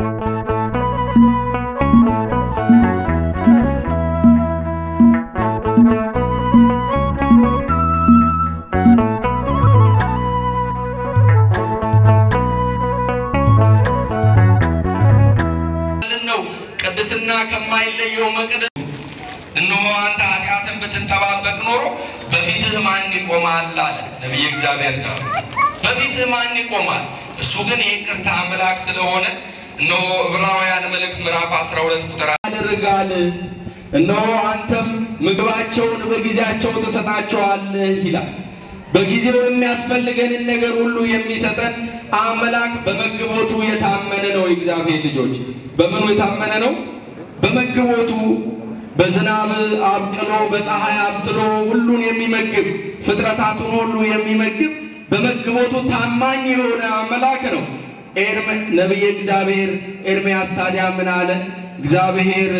ነው እነሆ አንተም ምግባቸውን በጊዜያቸው ትሰጣቸዋለህ ይላል። በጊዜው የሚያስፈልገንን ነገር ሁሉ የሚሰጠን አምላክ በመግቦቱ የታመነ ነው። የእግዚአብሔር ልጆች በምኑ የታመነ ነው? በመግቦቱ በዝናብ አብቅሎ በፀሐይ አብስሎ ሁሉን የሚመግብ ፍጥረታቱን ሁሉ የሚመግብ በመግቦቱ ታማኝ የሆነ አምላክ ነው። ነቢየ እግዚአብሔር ኤርምያስ ታዲያ ምን አለ? እግዚአብሔር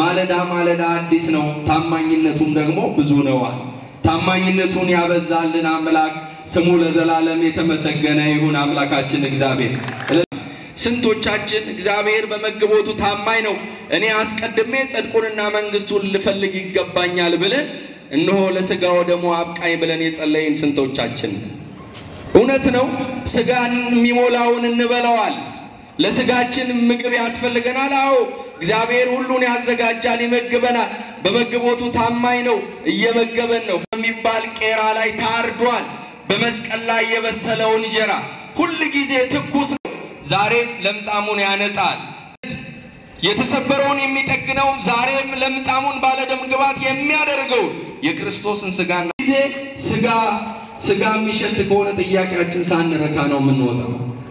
ማለዳ ማለዳ አዲስ ነው፣ ታማኝነቱም ደግሞ ብዙ ነዋል። ታማኝነቱን ያበዛልን አምላክ ስሙ ለዘላለም የተመሰገነ ይሁን። አምላካችን እግዚአብሔር ስንቶቻችን እግዚአብሔር በመግቦቱ ታማኝ ነው፣ እኔ አስቀድሜ ጽድቁንና መንግሥቱን ልፈልግ ይገባኛል ብለን እነሆ ለሥጋው ደሞ አብቃኝ ብለን የጸለይን ስንቶቻችን እውነት ነው። ስጋን የሚሞላውን እንበላዋል። ለስጋችን ምግብ ያስፈልገናል። አዎ እግዚአብሔር ሁሉን ያዘጋጃል፣ ይመግበናል። በመግቦቱ ታማኝ ነው፣ እየመገበን ነው። በሚባል ቄራ ላይ ታርዷል። በመስቀል ላይ የበሰለውን እንጀራ ሁል ጊዜ ትኩስ ነው። ዛሬም ለምጻሙን ያነጻል። የተሰበረውን የሚጠግነውን ዛሬም ለምጻሙን ባለደም ግባት የሚያደርገውን የክርስቶስን ስጋና ጊዜ ስጋ ስጋ የሚሸት ከሆነ ጥያቄያችን ሳንረካ ነው የምንወጣው።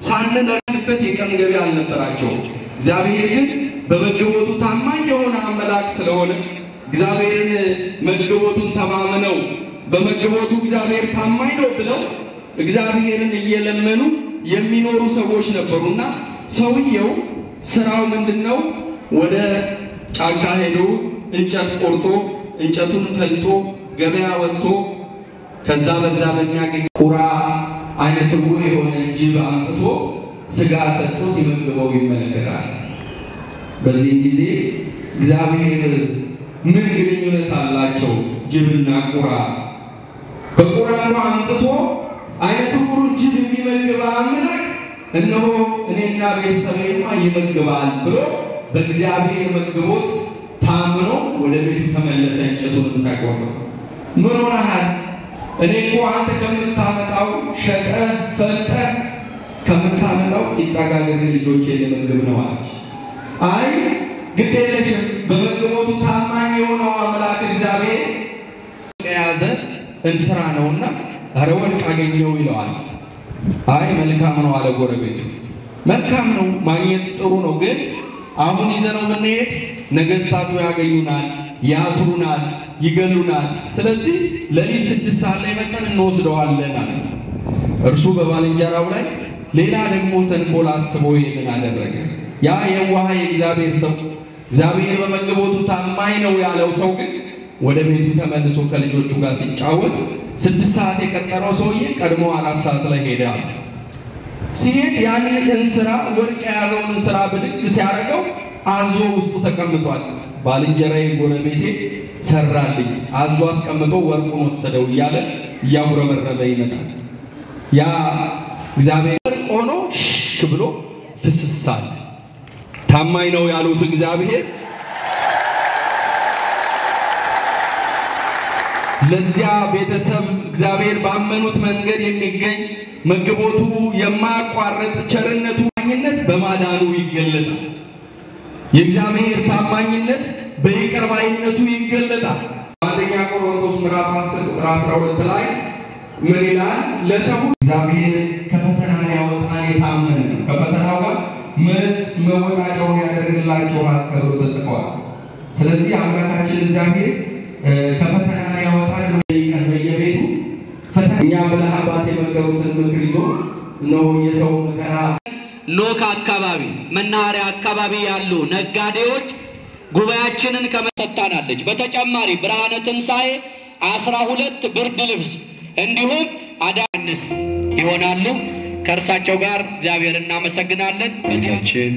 ሳንረካበት የቀን ገቢ አልነበራቸውም። እግዚአብሔር ግን በመግቦቱ ታማኝ የሆነ አምላክ ስለሆነ እግዚአብሔርን መግቦቱን ተማምነው በመግቦቱ እግዚአብሔር ታማኝ ነው ብለው እግዚአብሔርን እየለመኑ የሚኖሩ ሰዎች ነበሩና ሰውየው ስራው ምንድን ነው? ወደ ጫካ ሄዶ እንጨት ቆርጦ እንጨቱን ፈልጦ ገበያ ወጥቶ ከዛ በዛ በሚያገኝ ቁራ አይነ ስውር የሆነ ጅብ አምጥቶ ስጋ ሰጥቶ ሲመግበው ይመለከታል። በዚህም ጊዜ እግዚአብሔር ምን ግንኙነት አላቸው? ጅብና ቁራ በቁራኑ አምጥቶ አይነ ስውሩን ጅብ የሚመግብ አምላክ እነሆ እኔና ቤተሰቤማ ይመግባል ብሎ በእግዚአብሔር መግቦት ታምኖ ወደ ቤቱ ተመለሰ። እንጨቱንም ሳይቆርጥ ምን ሆነሃል? እኔ እኮ አንተ ከምታመጣው ሸጠህ ፈልጠህ ከምታመጣው ቂጣ ጋገር ልጆቼ ልመግብ ነው አለች። አይ ግድ የለሽም በመግቦቱ ታማኝ የሆነው አምላክ እግዚአብሔር የያዘ እንስራ ነውና ኧረ ወርቅ አገኘው ይለዋል። አይ መልካም ነው አለ ጎረቤቱ። መልካም ነው ማግኘት ጥሩ ነው፣ ግን አሁን ይዘነው ብንሄድ ነገስታቱ ያገኙናል፣ ያስሩናል፣ ይገሉናል። ስለዚህ ሌሊት ስድስት ሰዓት ላይ መጠን እንወስደዋለን አለ። እርሱ በባልንጀራው ላይ ሌላ ደግሞ ተንኮል አስቦ ይህንን አደረገ። ያ የዋህ የእግዚአብሔር ሰው እግዚአብሔር በመግቦቱ ታማኝ ነው ያለው ሰው ግን ወደ ቤቱ ተመልሶ ከልጆቹ ጋር ሲጫወት ስድስት ሰዓት የቀጠረው ሰውዬ ቀድሞ አራት ሰዓት ላይ ሄደ ሲሄድ ያንን እንስራ ወርቅ የያዘውን እንስራ ብድግ ሲያደርገው አዞ ውስጡ ተቀምጧል። ባልንጀራዬ ጎረቤቴ ሰራልኝ፣ አዞ አስቀምጦ ወርቁን ወሰደው እያለ እያጉረመረመ ይመጣል። ያ እግዚአብሔር ወርቅ ሆኖ ሽ ብሎ ፍስሳል። ታማኝ ነው ያሉት እግዚአብሔር ለዚያ ቤተሰብ እግዚአብሔር ባመኑት መንገድ የሚገኝ መግቦቱ የማያቋርጥ ቸርነቱ ማኝነት በማዳኑ ይገለጻል። የእግዚአብሔር ታማኝነት በይቅር ባይነቱ ይገለጻል። አንደኛ ቆሮንቶስ ምዕራፍ 10 ቁጥር 12 ላይ ምን ይላል? ለሰው እግዚአብሔር ከፈተና ሊያወጣን የታመነ ነው፣ ከፈተናው ጋር መወጣጫውን ያደርግላችኋል ተብሎ ተጽፏል። ስለዚህ አምላካችን እግዚአብሔር ከፈተና ቀን በየቤቱ እኛ ብለህ አባት የመከሩትን ምክር ይዞ እነሆ የሰው መከራ ኖክ አካባቢ መናኸሪያ አካባቢ ያሉ ነጋዴዎች ጉባኤያችንን ከመሰጣናለች። በተጨማሪ ብርሃነ ትንሣኤ አስራ ሁለት ብርድ ልብስ እንዲሁም አዳንስ ይሆናሉ። ከእርሳቸው ጋር እግዚአብሔር እናመሰግናለን። በዚያችን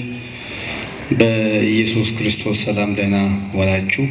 በኢየሱስ ክርስቶስ ሰላም ደህና ዋላችሁ።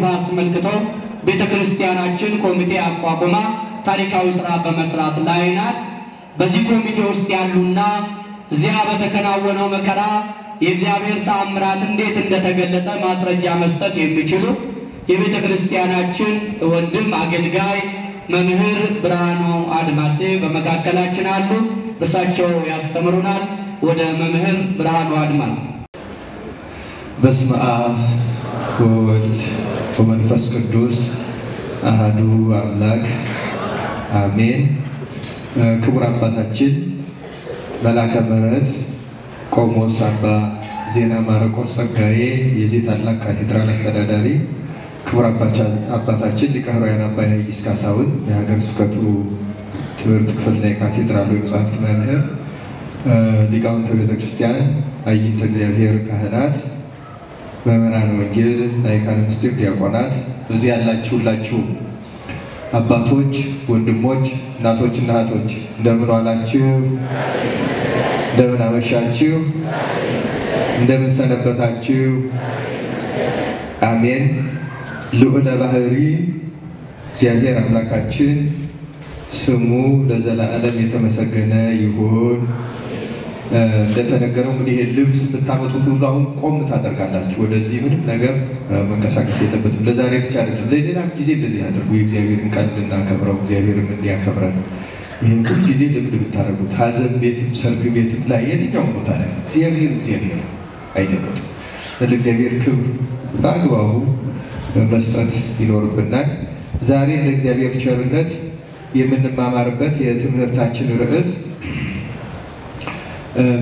ግፍ አስመልክቶ ቤተ ክርስቲያናችን ኮሚቴ አቋቁማ ታሪካዊ ስራ በመስራት ላይ ናት። በዚህ ኮሚቴ ውስጥ ያሉና እዚያ በተከናወነው መከራ የእግዚአብሔር ተአምራት እንዴት እንደተገለጸ ማስረጃ መስጠት የሚችሉ የቤተ ክርስቲያናችን ወንድም አገልጋይ መምህር ብርሃኑ አድማሴ በመካከላችን አሉ። እርሳቸው ያስተምሩናል። ወደ መምህር ብርሃኑ አድማስ በስመ አብ ወወልድ ወመንፈስ ቅዱስ አህዱ አምላክ አሜን። ክቡር አባታችን መላከ ምሕረት ቆሞስ አባ ዜና ማርቆስ ጸጋዬ የዚህ ታላቅ ካቴድራል አስተዳዳሪ፣ ክቡር አባታችን ሊቀ ኅሩያን አባ ያይስ ካሳሁን የሀገረ ስብከቱ ትምህርት ክፍልና የካቴድራሉ የመጽሐፍት መምህር፣ ሊቃውንተ ቤተ ክርስቲያን፣ አይንተ እግዚአብሔር ካህናት መምህራን ወንጌል፣ ላይካነ ምስጢር ዲያቆናት፣ እዚህ ያላችሁ ሁላችሁ አባቶች፣ ወንድሞች፣ እናቶችና እህቶች እንደምን ዋላችሁ? እንደምን አመሻችሁ? እንደምን ሰነበታችሁ? አሜን። ልዑለ ባህሪ እግዚአብሔር አምላካችን ስሙ ለዘላለም የተመሰገነ ይሁን። እንደተነገረው እንግዲህ ልብስ የምታመጡት ሁሉ አሁን ቆም ታደርጋላችሁ። ወደዚህ ምንም ነገር መንቀሳቀስ የለበትም። ለዛሬ ብቻ አይደለም፣ ለሌላም ጊዜ እንደዚህ አድርጉ። የእግዚአብሔርን ቃል እንድናከብረው እግዚአብሔርም እንዲያከብረን ይህን ሁል ጊዜ ልምድ ብታደርጉት ሀዘን ቤትም ሰርግ ቤትም ላይ የትኛውም ቦታ ላይ እግዚአብሔር እግዚአብሔር አይለወጥም። ለእግዚአብሔር ክብር በአግባቡ መስጠት ይኖርብናል። ዛሬ እንደ እግዚአብሔር ቸርነት የምንማማርበት የትምህርታችን ርዕስ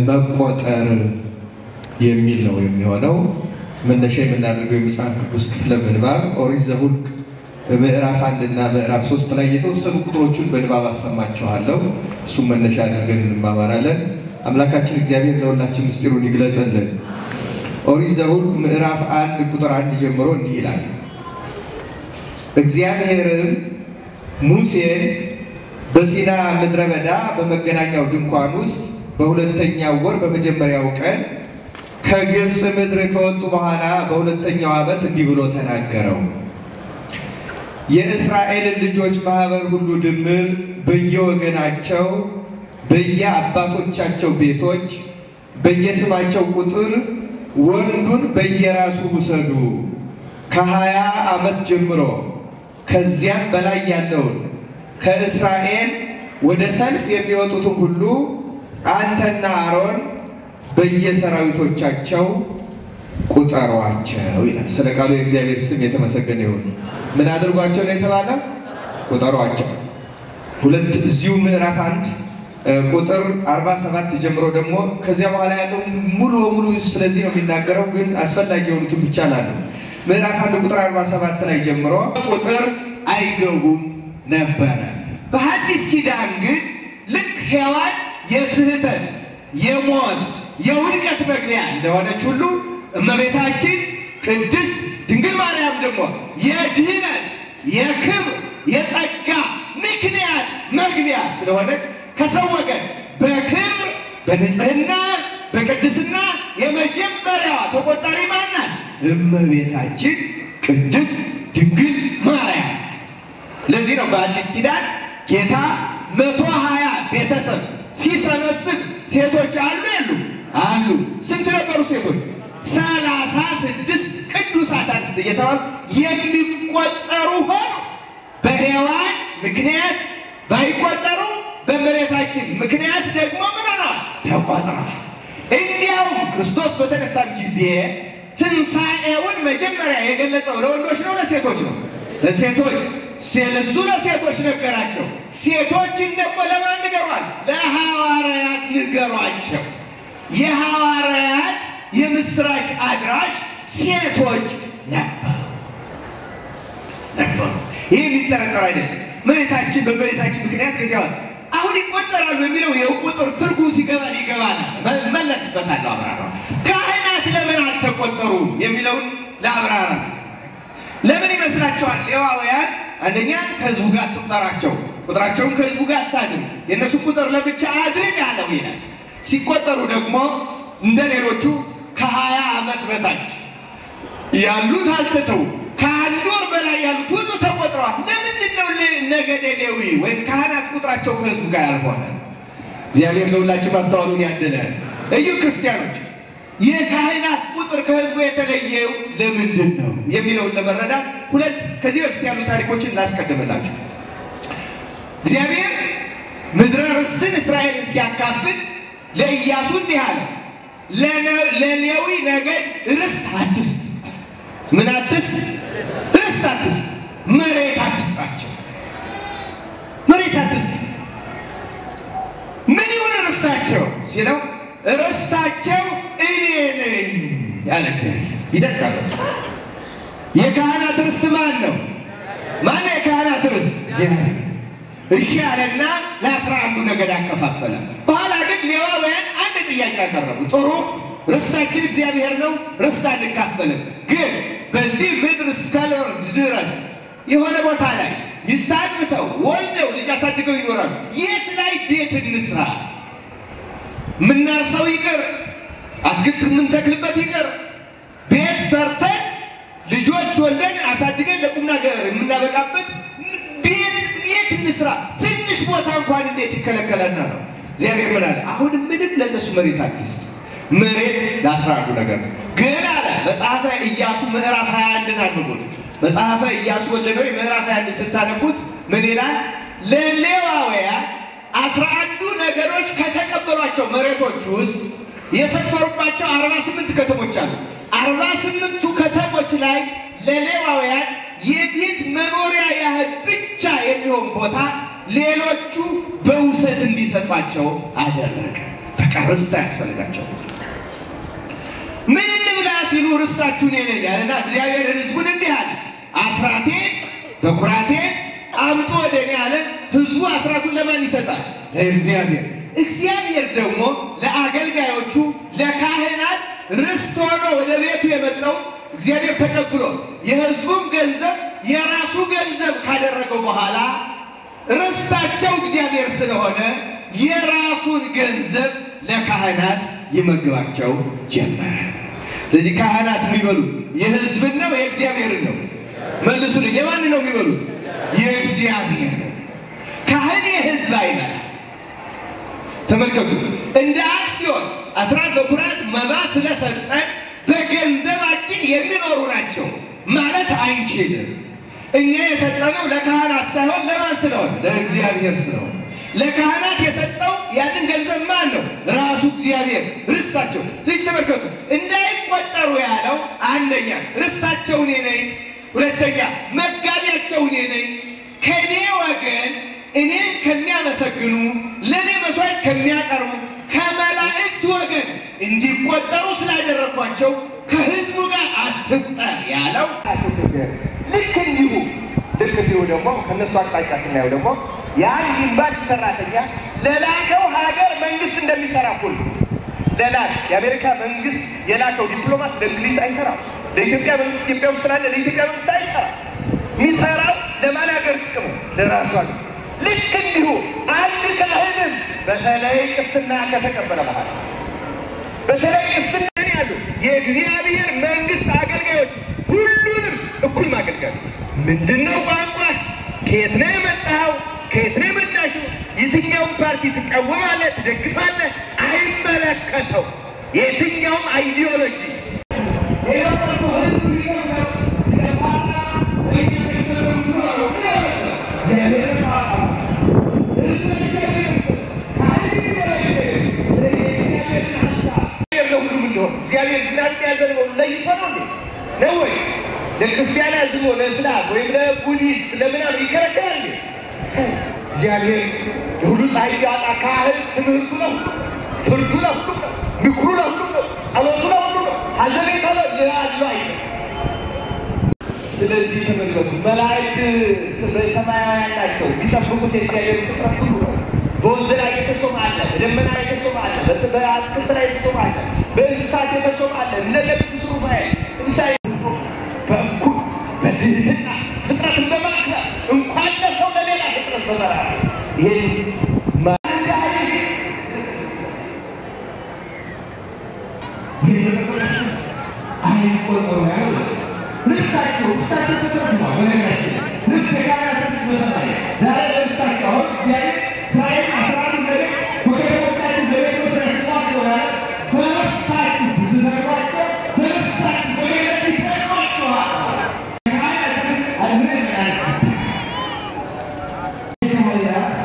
መቆጠር የሚል ነው የሚሆነው። መነሻ የምናደርገው የመጽሐፍ ቅዱስ ክፍለ ምንባብ ኦሪት ዘኍልቍ ምዕራፍ አንድ እና ምዕራፍ ሶስት ላይ የተወሰኑ ቁጥሮቹን በንባብ አሰማችኋለሁ። እሱም መነሻ አድርገን እንማማራለን። አምላካችን እግዚአብሔር ለሁላችን ምስጢሩን ይግለጸልን። ኦሪት ዘኍልቍ ምዕራፍ አንድ ቁጥር አንድ ጀምሮ እንዲህ ይላል። እግዚአብሔርም ሙሴን በሲና ምድረ በዳ በመገናኛው ድንኳን ውስጥ በሁለተኛው ወር በመጀመሪያው ቀን ከግብፅ ምድር ከወጡ በኋላ በሁለተኛው ዓመት እንዲህ ብሎ ተናገረው። የእስራኤልን ልጆች ማኅበር ሁሉ ድምር በየወገናቸው በየአባቶቻቸው ቤቶች በየስማቸው ቁጥር ወንዱን በየራሱ ውሰዱ። ከሀያ ዓመት ጀምሮ ከዚያም በላይ ያለውን ከእስራኤል ወደ ሰልፍ የሚወጡትን ሁሉ አንተና አሮን በየሰራዊቶቻቸው ቁጠሯቸው ይላል። ስለ ቃሉ የእግዚአብሔር ስም የተመሰገነ ይሁን። ምን አድርጓቸው ነው የተባለ? ቁጠሯቸው። ሁለት እዚሁ ምዕራፍ አንድ ቁጥር 47 ጀምሮ ደግሞ ከዚያ በኋላ ያለው ሙሉ በሙሉ ስለዚህ ነው የሚናገረው፣ ግን አስፈላጊ የሆኑትን ብቻ ላሉ ምዕራፍ አንድ ቁጥር 47 ላይ ጀምሮ ቁጥር አይገቡም ነበረ። በሐዲስ ኪዳን ግን ልክ ሔዋን የስህተት የሞት የውድቀት መግቢያ እንደሆነች ሁሉ እመቤታችን ቅድስት ድንግል ማርያም ደግሞ የድህነት የክብር የጸጋ ምክንያት መግቢያ ስለሆነች ከሰው ወገን በክብር በንጽህና በቅድስና የመጀመሪያዋ ተቆጣሪ ማናት? እመቤታችን ቅድስት ድንግል ማርያም ለዚህ ነው በአዲስ ኪዳን ጌታ መቶ ሀያ ቤተሰብ ሲሰበስብ ሴቶች አሉ የሉ አሉ። ስንት ነበሩ ሴቶች? ሰላሳ ስድስት ቅዱሳት አንስት እየተባሉ የሚቆጠሩ ሆኑ። በሔዋን ምክንያት ባይቆጠሩ በእመቤታችን ምክንያት ደግሞ ምን ሆነዋል? ተቆጥረዋል። እንዲያውም ክርስቶስ በተነሳም ጊዜ ትንሣኤውን መጀመሪያ የገለጸው ለወንዶች ነው ለሴቶች ነው? ለሴቶች ለሱ ለሴቶች ነገራቸው። ሴቶችን ደግሞ ለማን ንገሯል? ለሐዋርያት ንገሯቸው። የሐዋርያት የምስራች አድራሽ ሴቶች ነበሩ ነበሩ። ይህ የሚጠረጠር አይደለም። እመቤታችን በእመቤታችን ምክንያት ከዚያ አሁን ይቆጠራሉ የሚለው የቁጥር ትርጉም ሲገባን ይገባናል። መለስበታለሁ፣ አብራራው። ካህናት ለምን አልተቆጠሩም የሚለውን ለአብራራ ለምን ይመስላችኋል? ሌዋውያን አንደኛ ከህዝቡ ጋር ትቁጠራቸው፣ ቁጥራቸውን ከህዝቡ ጋር አታድርግ፣ የእነሱ ቁጥር ለብቻ አድርግ አለው ይላል። ሲቆጠሩ ደግሞ እንደ ሌሎቹ ከሀያ ዓመት በታች ያሉት አልተተው ከአንድ ወር በላይ ያሉት ሁሉ ተቆጥረዋል። ለምንድን ነው ነገደ ሌዊ ወይም ካህናት ቁጥራቸው ከህዝቡ ጋር ያልሆነ? እግዚአብሔር ለሁላችን ማስተዋሉን ያደለን። እዩ ክርስቲያኖች፣ የካህናት ቁጥር ከህዝቡ የተለየው ለምንድን ነው የሚለውን ለመረዳት ሁለት ከዚህ በፊት ያሉ ታሪኮችን እናስቀድምላቸው። እግዚአብሔር ምድረ ርስትን እስራኤልን ሲያካፍል ለኢያሱ እንዲህ አለ፣ ለሌዊ ነገድ ርስት አትስጥ። ምን አትስጥ? ርስት አትስጥ። መሬት አትስጣቸው። መሬት አትስጥ። ምን ይሁን ርስታቸው ሲለው ርስታቸው እኔ ነኝ ያለ እግዚአብሔር ይደቃበት። የካህናት ርስት ማን ነው? ማን የካህናት ርስት? እግዚአብሔር። እሺ አለና ለአስራ አንዱ ነገድ አከፋፈለ። በኋላ ግን ሌዋውያን አንድ ጥያቄ አቀረቡ። ጥሩ ርስታችን እግዚአብሔር ነው፣ ርስት አንካፈልም። ግን በዚህ ምድር እስካልኖር ድረስ የሆነ ቦታ ላይ ሚስት አግብተው ወልደው ልጅ አሳድገው ይኖራሉ። የት ላይ ቤት እንስራ? ምናርሰው ይቅር፣ አትክልት የምንተክልበት ይቅር፣ ቤት ሰርተን ልጆች ወልደን አሳድገን ለቁም ነገር የምናበቃበት ቤት የት እንስራ? ትንሽ ቦታ እንኳን እንዴት ይከለከለና ነው? እግዚአብሔር ምን አለ? አሁንም ምንም ለእነሱ መሬት አትስጥ። መሬት ለአስራ አንዱ ነገር ነው። ግን አለ መጽሐፈ ኢያሱ ምዕራፍ 21ን አንብቡት። መጽሐፈ ኢያሱ ወልደ ነዌ ምዕራፍ 21 ስታነቡት ምን ይላል? ለሌዋውያን አስራ አንዱ ነገዶች ከተቀበሏቸው መሬቶች ውስጥ የሰፈሩባቸው አርባ ስምንት ከተሞች አሉ። አርባ ስምንቱ ከተሞች ላይ ለሌዋውያን የቤት መኖሪያ ያህል ብቻ የሚሆን ቦታ ሌሎቹ በውሰት እንዲሰጧቸው አደረገ። በቃ ርስት አያስፈልጋቸው። ምን እንብላ ሲሉ ርስታችሁን ነኝ አለና እግዚአብሔር ሕዝቡን እንዲህ አለ፣ አስራቴን በኩራቴን አምጡ ወደ እኔ አለ። ሕዝቡ አስራቱን ለማን ይሰጣል? ለእግዚአብሔር። እግዚአብሔር ደግሞ ለአገልጋዮቹ ለካህናት ርስት ሆኖ ወደ ቤቱ የመጣው እግዚአብሔር ተቀብሎ የሕዝቡን ገንዘብ የራሱ ገንዘብ ካደረገው በኋላ ርስታቸው እግዚአብሔር ስለሆነ የራሱን ገንዘብ ለካህናት ይመግባቸው ጀመረ። ስለዚህ ካህናት የሚበሉት የሕዝብን ነው የእግዚአብሔርን ነው? መልሱልኝ። የማንን ነው የሚበሉት? የእግዚአብሔር ነው። ካህን የሕዝብ አይበላ። ተመልከቱ፣ እንደ አክሲዮን አስራት በኩራት መባ ስለሰጠን በገንዘባችን የሚኖሩ ናቸው ማለት አንችልም። እኛ የሰጠነው ለካህናት ሳይሆን ለማን ስለሆነ? ለእግዚአብሔር ስለሆነ ለካህናት የሰጠው ያንን ገንዘብ ማን ነው? ራሱ እግዚአብሔር ርስታቸው። ስለዚህ ተመልከቱ፣ እንዳይቆጠሩ ያለው አንደኛ ርስታቸው እኔ ነኝ፣ ሁለተኛ መጋቢያቸው እኔ ነኝ። ከእኔ ወገን እኔን ከሚያመሰግኑ ለእኔ መስዋዕት ከሚያቀርቡ ከመላእክት ወገን እንዲቆጠሩ ስላደረግኳቸው ከሕዝቡ ጋር አትቁጠር ያለው ልክ እንዲሁ ልክ እንዲሁ ደግሞ ከእነሱ አቅጣጫ ስናየው ደግሞ የአንድ ኤምባሲ ሰራተኛ ለላከው ሀገር መንግስት እንደሚሰራ ሁሉ ለላክ የአሜሪካ መንግስት የላከው ዲፕሎማት ለእንግሊዝ አይሰራም። ለኢትዮጵያ መንግስት ኢትዮጵያ ውስጥ ስላለ ለኢትዮጵያ መንግስት አይሰራም። የሚሰራው ለማን ሀገር ጥቅሙ? ለራሱ ሀገር። ልክ እንዲሁ አንድ ካህንም በተለይ ቅስና ከተቀበለ በኋላ በተለይ ቅስና ያሉ የእግዚአብሔር መንግስት አገልጋዮች ሁሉንም እኩል ማገልገል ምንድነው? ቋንቋ ከየት ነው የመጣኸው? ከየት ነው የመጣሽው? የትኛውን ፓርቲ ትቃወማለህ? ትደግፋለህ? አይመለከተው። የትኛውም አይዲዮሎጂ እግዚአብሔር ዝናብ የሚያዘንበው ለይቶ ነው እንዴ? ነው ወይ? ለክርስቲያን አዝኖ ለእስላም ወይም ለቡዲስት ለምናምን ይከለከላል እንዴ? እግዚአብሔር የሁሉ ፀሐይ ካህን ትምህርቱ ነው፣ ትምህርቱ ነው፣ ምክሩ ነው፣ ጸሎቱ ነው፣ ሁሉ ነው። ሐዘኔታ ነው ያሉ አይ ስለዚህ ተመልከቱ፣ መላእክት ሰማያውያን ናቸው። ቢጠብቁት የእግዚአብሔር ፍጥረት ሁሉ ነው። በወንዝ ላይ የተሾመ አለ፣ በደመና ላይ የተሾመ አለ፣ በአትክልት ላይ የተሾመ አለ፣ በእንስሳት የተሾመ አለ። እነ ቅዱስ ሩፋኤል እንሳይ በእኩል በድህትና ፍጥረትን በማክበር እንኳን ለሰው ለሌላ ፍጥረት በመራ ይህን አይቆጠሩ ያለው ርስታቸው ርስታቸው ተተርጉሟል። በነገራችን ርስት የካህናት ርስት መሰላል ዛሬ ለርስታቸው አሁን እግዚአብሔር እስራኤል አስራ አንዱ ነገድ ወገኖቻችሁ ለቤት መስሪያ ስጧቸው ያለ በርስታችሁ ብትዘሯቸው በርስታችሁ በገነት ይጠቅሟቸዋል። የካህናት ርስት አድምር ያለ የካህናት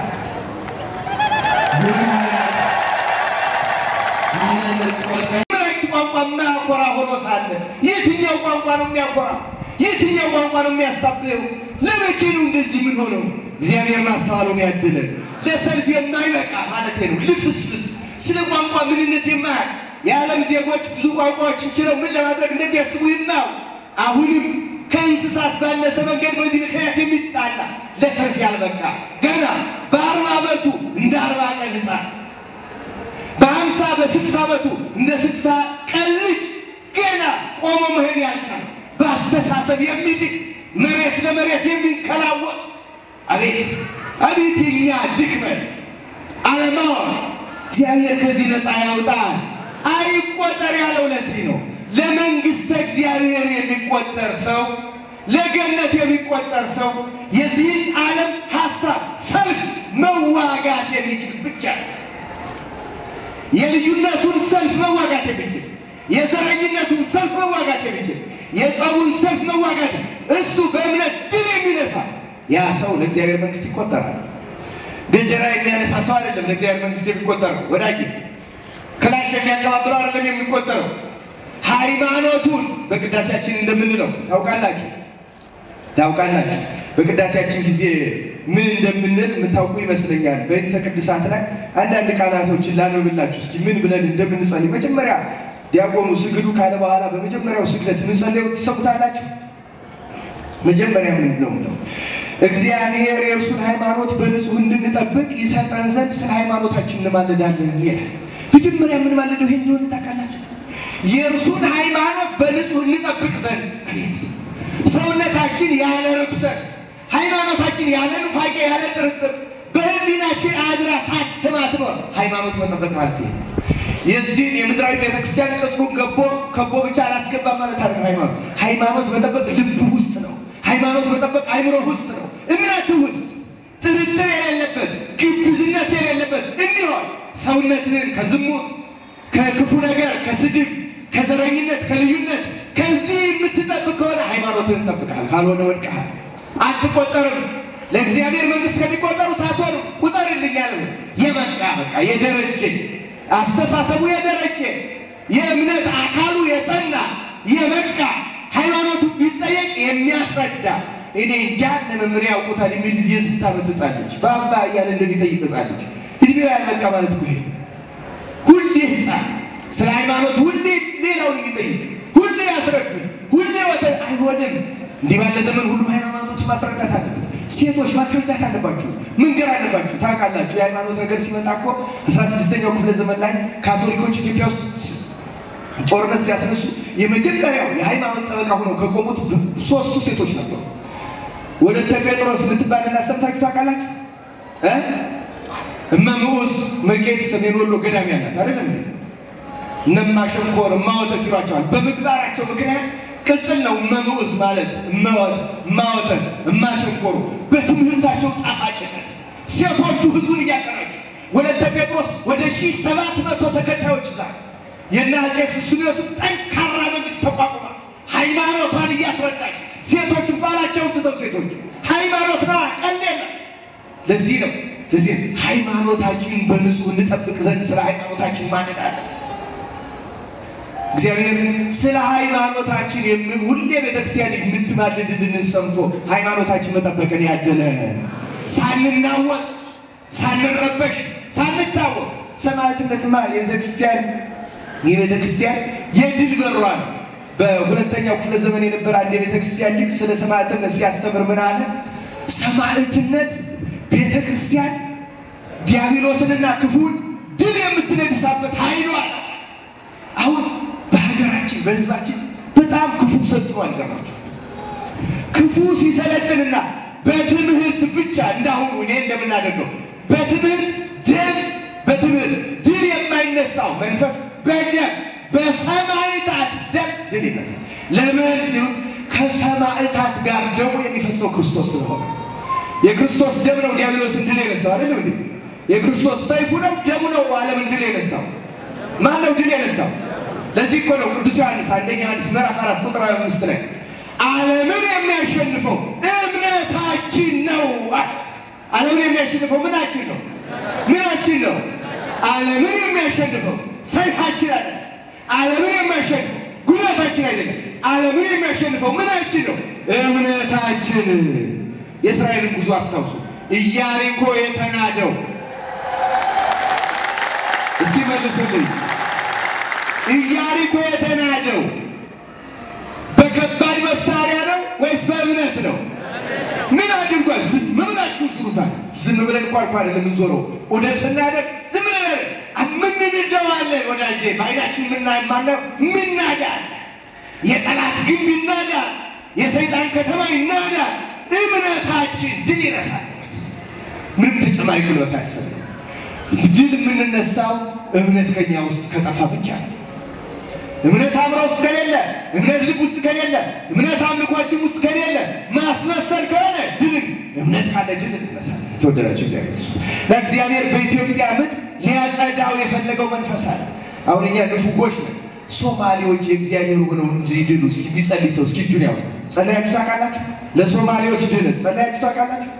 መላእክት ቋንቋ የማያኮራ ሆኖ ሳለ የትኛው ቋንቋ ነው የሚያኮራ? የትኛው ቋንቋ ነው የሚያስታብየው? ለመቼ ነው እንደዚህ ምን ሆነው? እግዚአብሔር ማስተዋሉን ያድለን። ለሰልፍ የማይበቃ ማለት ነው፣ ልፍስፍስ ስለ ቋንቋ ምንነት የማያውቅ የዓለም ዜጎች ብዙ ቋንቋዎችን ችለው ምን ለማድረግ እንደሚያስቡ የማያውቅ አሁንም ከእንስሳት ባነሰ መንገድ በዚህ ምክንያት የሚጣላ ለሰልፍ ያልበቃ ገና በአርባ ዓመቱ እንደ አርባ ቀን ሕፃን በሀምሳ በስልሳ ዓመቱ እንደ ስልሳ ቀን ልጅ ገና ቆሞ መሄድ ያልቻለ በአስተሳሰብ የሚድቅ መሬት ለመሬት የሚንከላወስ አቤት አቤት የኛ ድክመት አለማወቅ። እግዚአብሔር ከዚህ ነፃ ያውጣል። አይቆጠር ያለው ለዚህ ነው። ለመንግስተ እግዚአብሔር የሚቆጠር ሰው፣ ለገነት የሚቆጠር ሰው የዚህን ዓለም ሀሳብ ሰልፍ መዋጋት የሚችል ብቻ የልዩነቱን ሰልፍ መዋጋት የሚችል የዘረኝነቱን ሰልፍ መዋጋት የሚችል የጸቡን ሰልፍ መዋጋት እሱ በእምነት ድል የሚነሳ ያ ሰው ለእግዚአብሔር መንግስት ይቆጠራል። ገጀራ የሚያነሳ ሰው አይደለም ለእግዚአብሔር መንግስት የሚቆጠረው። ወዳጅ ክላሽ የሚያቀባብለው አይደለም የሚቆጠረው። ሃይማኖቱን በቅዳሴያችን እንደምንለው ታውቃላችሁ ታውቃላችሁ። በቅዳሴያችን ጊዜ ምን እንደምንል የምታውቁ ይመስለኛል። በእንተ ቅድሳት ላይ አንዳንድ ቃላቶችን ላንብብላችሁ እስኪ ምን ብለን እንደምንጸልይ። መጀመሪያ ዲያቆኑ ስግዱ ካለ በኋላ በመጀመሪያው ስግደት የምንጸልየው ትሰሙታላችሁ። መጀመሪያ ምንድን ነው የምለው? እግዚአብሔር የእርሱን ሃይማኖት በንጹህ እንድንጠብቅ ይሰጠን ዘንድ ስለ ሃይማኖታችን እንማልዳለን ይላል። መጀመሪያ የምንማልደው ይሄን እንደሆነ ታውቃላችሁ? የእርሱን ሃይማኖት በንጹህ እንጠብቅ ዘንድ አቤት ሰውነታችን ያለ ርኩሰት፣ ሃይማኖታችን ያለ ኑፋቄ፣ ያለ ጥርጥር በህሊናችን አድራ ታትማ ትኖር። ሃይማኖት መጠበቅ ማለት ይሄ የዚህን የምድራዊ ቤተክርስቲያን ቅጥሩን ገቦ ከቦ ብቻ አላስገባም ማለት አይደለም። ሃይማኖት ሃይማኖት መጠበቅ ልብ ውስጥ ነው። ሃይማኖት መጠበቅ አይምሮ ውስጥ ነው። እምነት ውስጥ ጥርጥር የሌለበት ግብዝነት የሌለበት እንዲሆን ሰውነትህን ከዝሙት ከክፉ ነገር ከስድብ ከዘረኝነት ከልዩነት ከዚህ የምትጠብቅ ከሆነ ሃይማኖትህን ጠብቀሃል። ካልሆነ ወድቀሃል፣ አትቆጠርም። ለእግዚአብሔር መንግስት ከሚቆጠሩት አትሆንም። ቁጠርልኝ ያለው የበቃ በቃ የደረጀ አስተሳሰቡ የደረጀ የእምነት አካሉ የጸና የበቃ ሃይማኖቱ ቢጠየቅ የሚያስረዳ እኔ እንጃ እነ መምህር ያውቁታል የሚል የስንት ዓመት ሕፃን ልጅ እያለ እንደሚጠይቅ ሕፃን ልጅ እድሜው ማለት ይሄ ሁሌ ሕፃን ስለ ሃይማኖት ሁሌ ሌላውን የሚጠይቅ ሁሌ ያስረዱን ሁሌ ወተ አይሆንም። እንዲህ ባለ ዘመን ሁሉም ሃይማኖቶች ማስረዳት አለበት። ሴቶች ማስረዳት አለባችሁ፣ መንገር አለባችሁ። ታውቃላችሁ የሃይማኖት ነገር ሲመጣ እኮ አስራ ስድስተኛው ክፍለ ዘመን ላይ ካቶሊኮች ኢትዮጵያ ውስጥ ጦርነት ሲያስነሱ የመጀመሪያው የሃይማኖት ጠበቃ ሆነው ከቆሙት ሶስቱ ሴቶች ነበሩ። ወለተ ጴጥሮስ የምትባል እናሰምታችሁ ታውቃላችሁ? እመምዑዝ መቄት ሰሜን ወሎ ገዳም ያላት አይደለም እንዴ? እነማሸንኮር እማወተት ይሏቸዋል። በምግባራቸው ምክንያት ቅጽል ነው እመምዑዝ ማለት እማወተት እማሸንኮሩ በትምህርታቸው ጣፋጭነት ሴቶቹ ህዝቡን እያቀናጁ ወለተ ጴጥሮስ ወደ ሺህ ሰባት መቶ ተከታዮች ይዛል። የእነ አፄ ሱስንዮስን ጠንካራ መንግስት ተቋቁማ ሃይማኖቷን እያስረዳች ሴቶቹ ባላቸውን ትተው ሴቶቹ ሃይማኖት ና ቀል የለም። ለዚህ ነው ለዚህ ሃይማኖታችንን በንጹህ እንጠብቅ ዘንድ ስለ ሃይማኖታችን ማንዳለን። እግዚአብሔር ስለ ሃይማኖታችን ሁሌ ቤተክርስቲያን የምትማልድልንን ሰምቶ ሃይማኖታችን መጠበቅን ያደለ። ሳንናወጥ፣ ሳንረበሽ፣ ሳንታወቅ ሰማዕትነትማ የቤተክርስቲያን የቤተክርስቲያን የድል በሯ በሁለተኛው ክፍለ ዘመን የነበረ አንድ የቤተክርስቲያን ሊቅ ስለ ሰማዕትነት ሲያስተምር ምን አለ? ሰማዕትነት ቤተ ክርስቲያን ዲያብሎስንና ክፉን ድል የምትነግሳበት ኃይሏ አሁን በሀገራችን በህዝባችን በጣም ክፉ ሰልጥኗል። ገባቸው ክፉ ሲሰለጥንና በትምህርት ብቻ እንዳሁኑ እኔ እንደምናደርገው በትምህርት ደም በትምህርት ድል የማይነሳው መንፈስ በደም በሰማዕታት ደም ድል ይነሳል። ለምን ሲሉ ከሰማዕታት ጋር ደግሞ የሚፈሰው ክርስቶስ ስለሆነ የክርስቶስ ደም ነው ዲያብሎስን ድል የነሳው አይደለም እንዴ? የክርስቶስ ሰይፉ ነው ደሙ ነው ዓለምን ድል የነሳው። ማን ነው ድል የነሳው? ለዚህ እኮ ነው ቅዱስ ዮሐንስ አንደኛ ዮሐንስ ምዕራፍ አራት ቁጥር አምስት ላይ ዓለምን የሚያሸንፈው እምነታችን ነው። ዓለምን የሚያሸንፈው ምናችን ነው? ምናችን ነው? ዓለምን የሚያሸንፈው ሰይፋችን አይደለም። ዓለምን የሚያሸንፈው ጉልበታችን አይደለም። ዓለምን የሚያሸንፈው ምናችን ነው? እምነታችን። የእስራኤልን ጉዞ አስታውሱ። ኢያሪኮ የተናደው እስኪ መልሱልኝ። ኢያሪኮ የተናደው በከባድ መሳሪያ ነው ወይስ በእምነት ነው? ምን አድርጓል? ዝም ብላችሁ ዙሩታል። ዝም ብለን እንኳ እንኳ አይደለም የምንዞረው። ዑደት ስናደርግ ዝም ብለን አይደለም ምንንደዋለን። ወዳጄ በዓይናችን ምናይ ማነው ምናዳል። የጠላት ግንብ ይናዳል። የሰይጣን ከተማ ይናዳል። እምነታችን ድል ይነሳል። ምንም ተጨማሪ ጉልበት አያስፈልግም። ድል የምንነሳው እምነት ከኛ ውስጥ ከጠፋ ብቻ ነው። እምነት አእምሮ ውስጥ ከሌለ፣ እምነት ልብ ውስጥ ከሌለ፣ እምነት አምልኳችን ውስጥ ከሌለ፣ ማስመሰል ከሆነ ድልን እምነት ካለ ድል እንነሳለን። የተወደዳቸው እግዚአብሔር እሱ ለእግዚአብሔር በኢትዮጵያ ምድር ሊያጸዳው የፈለገው መንፈስ አለ። አሁን እኛ ንፉጎች ነን። ሶማሌዎች የእግዚአብሔር ሆነው እንዲድኑ እስኪ ቢጸልይ ሰው እስኪ እጁን ያውጣ። ጸለያችሁ ታውቃላችሁ? ለሶማሌዎች ድነት ጸለያችሁ ታውቃላችሁ?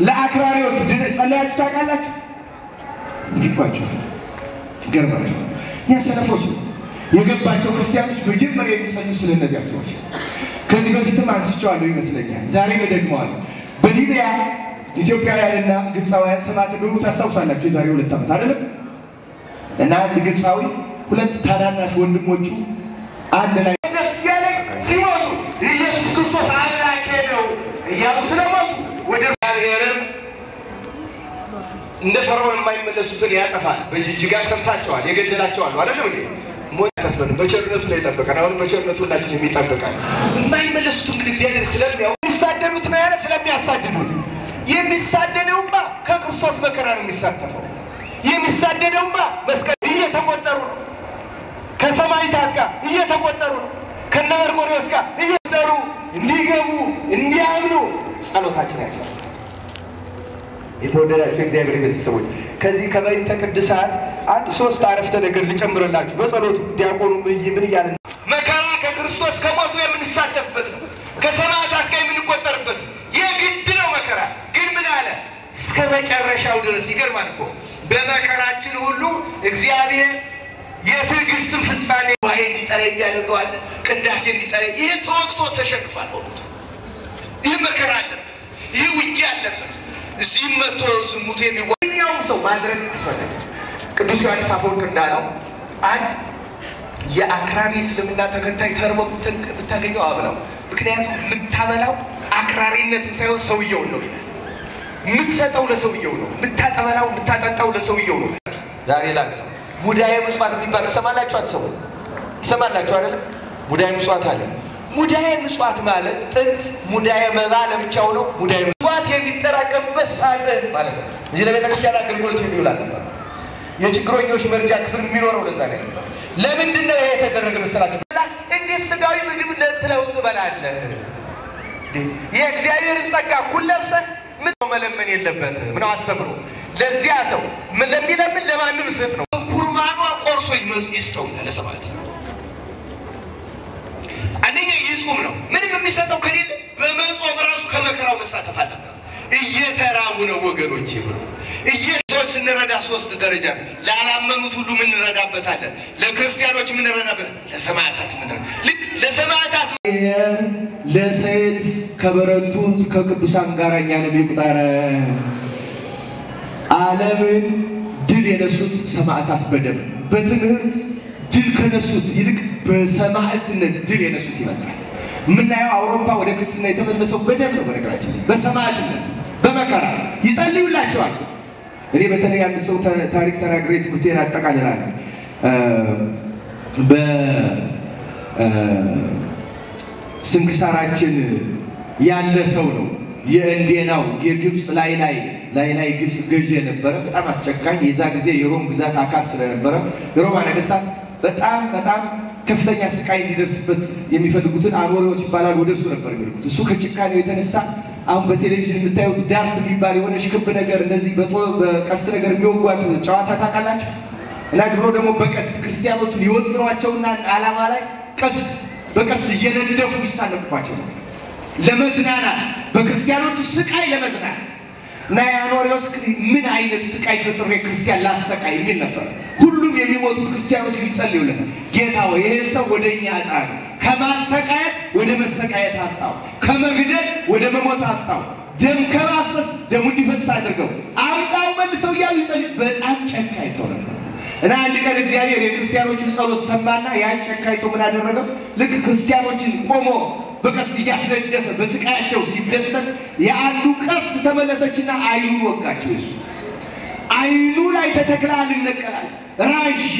ለአክራሪዎቹ ድነት ጸለያችሁ ታውቃላችሁ? ይገባቸው ይገርባቸው። እኛ ሰነፎች ነው። የገባቸው ክርስቲያኖች መጀመሪያ የሚጸኙ ስለ እነዚያ ሰዎች ከዚህ በፊትም አንስቼዋለሁ ይመስለኛል፣ ዛሬም እደግመዋለሁ። በሊቢያ ኢትዮጵያውያንና ግብፃውያን ሰማዕት እንደሆኑ ታስታውሳላችሁ። የዛሬ ሁለት ዓመት አይደለም እና አንድ ግብፃዊ ሁለት ታናናሽ ወንድሞቹ አንድ ላይ እንደ ፈርዖን የማይመለሱትን ያጠፋል። በጅጅጋ ሰምታቸዋል። የገደላቸዋል አይደለም እንዴ? ሞት ያተፈን በቸርነቱ ነው የጠበቀን። አሁን በቸርነቱ ሁላችን የሚጠብቃል። የማይመለሱትን ግን እግዚአብሔር ስለሚያው የሚሳደዱት ነው ያለ ስለሚያሳድዱት የሚሳደደውማ ከክርስቶስ መከራ ነው የሚሳተፈው። የሚሳደደውማ መስቀል እየተቆጠሩ ነው ከሰማዕታት ጋር እየተቆጠሩ ነው። ከነ መርቆሬዎስ ጋር እየተቆጠሩ እንዲገቡ እንዲያምኑ ጸሎታችን ያስፈልጋል። የተወደዳቸው የእግዚአብሔር ቤተሰቦች ከዚህ ከበይንተ ቅድሳት አንድ ሶስት አረፍተ ነገር ልጨምርላችሁ። በጸሎቱ ዲያቆኑ ምን እያለ? መከራ ከክርስቶስ ከሞቱ የምንሳተፍበት ነው። ከሰማዕታት ጋር የምንቆጠርበት የግድ ነው መከራ። ግን ምን አለ? እስከ መጨረሻው ድረስ ይገርማል እኮ በመከራችን ሁሉ እግዚአብሔር የትዕግስትን ፍጻሜ ዋይ እንዲጠራ ያደርገዋል። ቅዳሴ እንዲጠራ ይህ ተወቅቶ ተሸንፏል። ይህ መከራ አለበት። ይህ ውጊያ አለበት። እዚህም መጥቶ ዝሙት የሚዋኛውም ሰው ማድረግ አስፈላጊ። ቅዱስ ዮሐንስ አፈወርቅ እንዳለው አንድ የአክራሪ እስልምና ተከታይ ተርቦ ብታገኘው አብላው። ምክንያቱም የምታበላው አክራሪነትን ሳይሆን ሰውየውን ነው ይላል። የምትሰጠው ለሰውየው ነው። የምታጠበላው የምታጠጣው ለሰውየው ነው። ዛሬ ላንሳ ሙዳየ ምጽዋት የሚባል ትሰማላችሁ? አትሰሙ? ትሰማላችሁ አይደለም? ሙዳየ ምጽዋት አለ። ሙዳየ ምጽዋት ማለት ጥንት ሙዳየ መባ ለብቻው ነው። ሙዳየ ምጽዋት የሚጠራቀምበት ሳጥን ማለት ነው እንጂ ለቤተክርስቲያን አገልግሎት የሚውል አልነበር። የችግረኞች መርጃ ክፍል የሚኖረው ለዛ ነው። ለምንድን ነው ይሄ የተደረገ መሰላችሁ? እንዴት ስጋዊ ምግብ ለትለው ትበላለህ? የእግዚአብሔርን ጸጋ እኩል ለብሰህ ምን መለመን የለበትም ነው አስተምሮ። ለዚያ ሰው ለሚለምን ለማንም ስጥ ነው። ኩርማኗ ቆርሶ ይስጠው ለሰማዕት አንደኛ ይጹም ነው። ምንም የሚሰጠው ከሌለ በመጾም ራሱ ከመከራው መሳተፍ አለበት። እየተራቡ ነው ወገኖች ብሎ እየሰዎች ስንረዳ ሶስት ደረጃ ነው። ላላመኑት ሁሉ ምንረዳበታለን። ለክርስቲያኖች ምንረዳበት፣ ለሰማዕታት ምን ልክ ለሰማዕታት ለሰይፍ ከበረቱት ከቅዱሳን ጋር እኛንም ይቁጠረን። ዓለምን ድል የነሱት ሰማዕታት በደም በትምህርት ድል ከነሱት ይልቅ በሰማዕትነት ድል የነሱት ይበልጣል። የምናየው አውሮፓ ወደ ክርስትና የተመለሰው በደም ነው። በነገራችን በሰማዕትነት በመከራ ይጸልዩላቸዋል። እኔ በተለይ አንድ ሰው ታሪክ ተናግሬ ትምህርቴን አጠቃልላለሁ። በስንክሳራችን ያለ ሰው ነው የእንዴናው የግብፅ ላይ ላይ ላይ ላይ ግብፅ ገዥ የነበረ በጣም አስጨካኝ የዛ ጊዜ የሮም ግዛት አካል ስለነበረ የሮማ ነገስታት በጣም በጣም ከፍተኛ ስቃይ እንዲደርስበት የሚፈልጉትን አኖሪዎች ይባላል ወደ እሱ ነበር የሚልኩት። እሱ ከጭካኔው የተነሳ አሁን በቴሌቪዥን የምታዩት ዳርት የሚባል የሆነች ክብ ነገር እንደዚህ በቀስት ነገር የሚወጓት ጨዋታ ታውቃላችሁ? እና ድሮ ደግሞ በቀስት ክርስቲያኖቹን ይወጥሯቸውና ዓላማ ላይ ቀስት በቀስት እየነደፉ ይሳለቁባቸው ለመዝናናት በክርስቲያኖቹ ስቃይ ለመዝናናት እና የአኖሪዎስ ምን አይነት ስቃይ ፈጥሬ ክርስቲያን ላሰቃይ የሚል ነበር። ሁሉም የሚሞቱት ክርስቲያኖች ይጸልዩለት፣ ጌታ ሆይ ይህን ሰው ወደ እኛ ነው፣ ከማሰቃየት ወደ መሰቃየት አምጣው፣ ከመግደል ወደ መሞት አምጣው፣ ደም ከማፍሰስ ደሙ እንዲፈስ አድርገው አምጣው መልሰው እያሉ ይጸልዩ። በጣም ጨካኝ ሰው ነበር። እና አንድ ቀን እግዚአብሔር የክርስቲያኖችን ጸሎት ሰማና ያን ጨካኝ ሰው ምን አደረገው? ልክ ክርስቲያኖችን ቆሞ በቀስት እያስነደፈ በስቃያቸው ሲደሰት የአንዱ ቀስት ተመለሰችና አይኑን ወጋቸው። እሱ አይኑ ላይ ተተክላ አልነቀላል ራዤ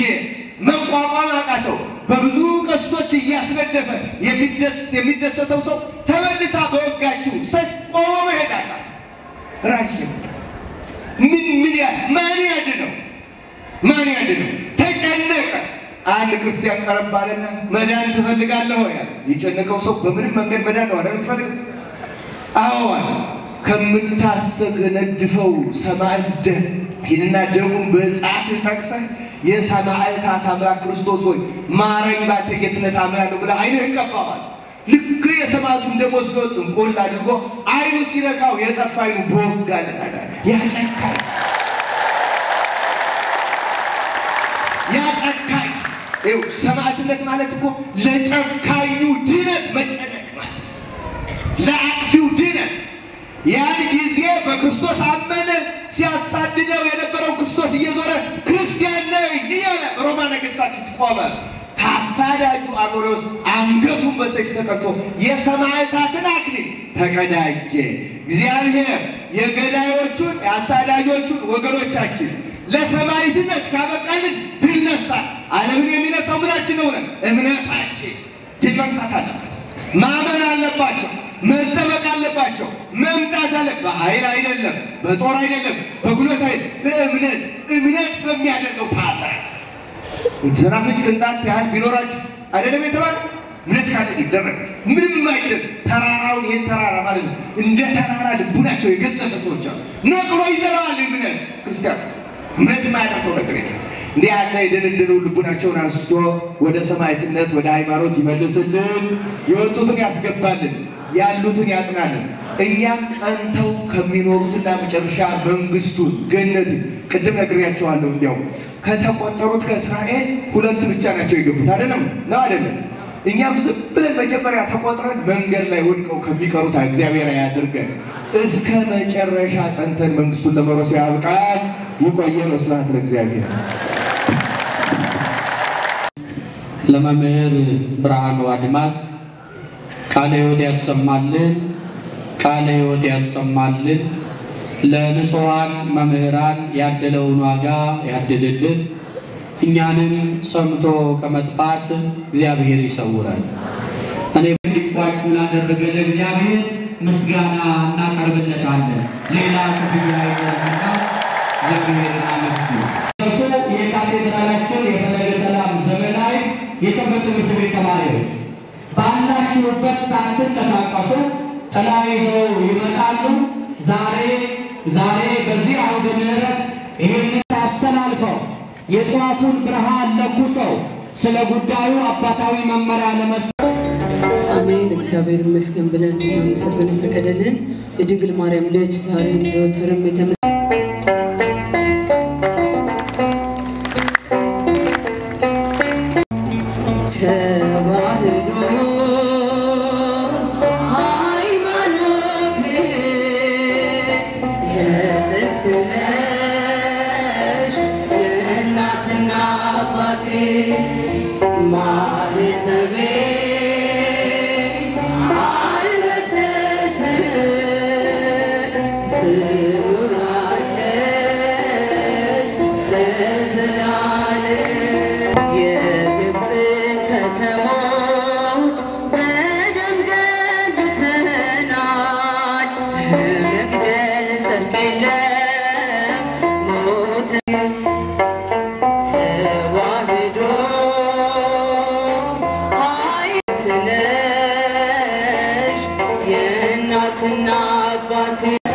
መቋቋም አቃተው። በብዙ ቀስቶች እያስነደፈ የሚደሰተው ሰው ተመልሳ በወጋችው ሰይፍ ቆሞ መሄድ አቃተው። ራዤ ምን ምን ያ ማን ያድነው? ማን ያድነው? ተጨነቀ። አንድ ክርስቲያን ቀረብ አለና መዳን ትፈልጋለህ ወይ አለ። የጨነቀው ሰው በምንም መንገድ መዳን ነው አይደል የሚፈልግ? አዎ አለ። ከምታሰገነድፈው ሰማዕት ደም ሂድና ደሙን በጣትህ ጠቅሰህ የሰማዕታት አምላክ ክርስቶስ ሆይ ማረኝ፣ ባንተ ጌትነት አምናለሁ ብለህ ዓይንህን ቀባዋል። ልክ የሰማዕቱን ደም ወስዶ ጥንቆል አድርጎ ዓይኑ ሲነካው የጠፋ ዓይኑ ያጨካይ ያጨካይ ሰማዕትነት ማለት እኮ ለጨካኙ ድነት መጨነቅ ማለት ነው። ለአጥፊው ድነት ያን ጊዜ በክርስቶስ አመነ። ሲያሳድደው የነበረው ክርስቶስ እየዞረ ክርስቲያን ነኝ እያለ በሮማ ነገሥታት ፊት ቆመ። አሳዳጁ አጎሬዎስ አንገቱን በሰይፍ ተቀልቶ የሰማዕታትን አክሊል ተቀዳጀ። እግዚአብሔር የገዳዮቹን የአሳዳጆቹን ወገኖቻችን ለሰማዕትነት ካበቃልን ድል ነሳ። ዓለምን የሚነሳው ምናችን ነው? እምነታችን ድል መንሳት አለበት። ማመን አለባቸው። መጠበቅ አለባቸው። መምጣት አለ። በኃይል አይደለም፣ በጦር አይደለም፣ በጉልበት አይደለም፣ በእምነት እምነት በሚያደርገው ተአምራት ሰናፍጭ ቅንጣት ያህል ቢኖራችሁ አይደለም የተባለ እምነት ካለ ይደረጋል። ምንም አይደለም። ተራራውን ይህን ተራራ ማለት ነው እንደ ተራራ ልቡናቸው የገዘፈ ሰዎች አሉ። ነቅሎ ይዘለዋል። እምነት ክርስቲያን እምነት የማያደርገው ነገር የለም። እንዲህ ያለ የደነደኑ ልቡናቸውን አንስቶ ወደ ሰማዕትነት ወደ ሃይማኖት ይመልስልን፣ የወጡትን ያስገባልን፣ ያሉትን ያጽናልን። እኛም ጸንተው ከሚኖሩትና መጨረሻ መንግስቱን ገነትን ቅድም ነግሬያቸዋለሁ። እንዲያው ከተቆጠሩት ከእስራኤል ሁለት ብቻ ናቸው የገቡት። አይደለም ነው አይደለም? እኛም ዝም ብለን መጀመሪያ ተቆጥረን መንገድ ላይ ወድቀው ከሚቀሩት እግዚአብሔር ያድርገን። እስከ መጨረሻ ጸንተን መንግስቱን ለመውረስ ያብቃን። ይቆየን። ወስብሐት ለእግዚአብሔር። ለመምህር ብርሃኑ አድማስ ቃለ ሕይወት ያሰማልን፣ ቃለ ሕይወት ያሰማልን። ለንጹሐን መምህራን ያደለውን ዋጋ ያድልልን። እኛንም ሰምቶ ከመጥፋት እግዚአብሔር ይሰውራል። እኔ እንዲቋችሁ ላደረገ ለእግዚአብሔር ምስጋና እናቀርብለታለን። ሌላ ክፍያ እግዚአብሔርን አመስግኑ። እርሱ የካቴድራላችን የፈለገ ሰላም ዘመናዊ የሰንበት ትምህርት ቤት ተማሪዎች ባላችሁበት ሳትንቀሳቀሱ ጥላ ይዘው ይመጣሉ። ዛሬ ዛሬ በዚህ አውደ ምሕረት ይህንን አስተላልፈው የጧፉን ብርሃን ለኩሰው ስለ ጉዳዩ አባታዊ መመሪያ ለመስጠት አሜን። እግዚአብሔር ይመስገን ብለን እንድናመሰግን የፈቀደልን የድንግል ማርያም ልጅ ዛሬም ዘወትርም የተመ Tighten up, button.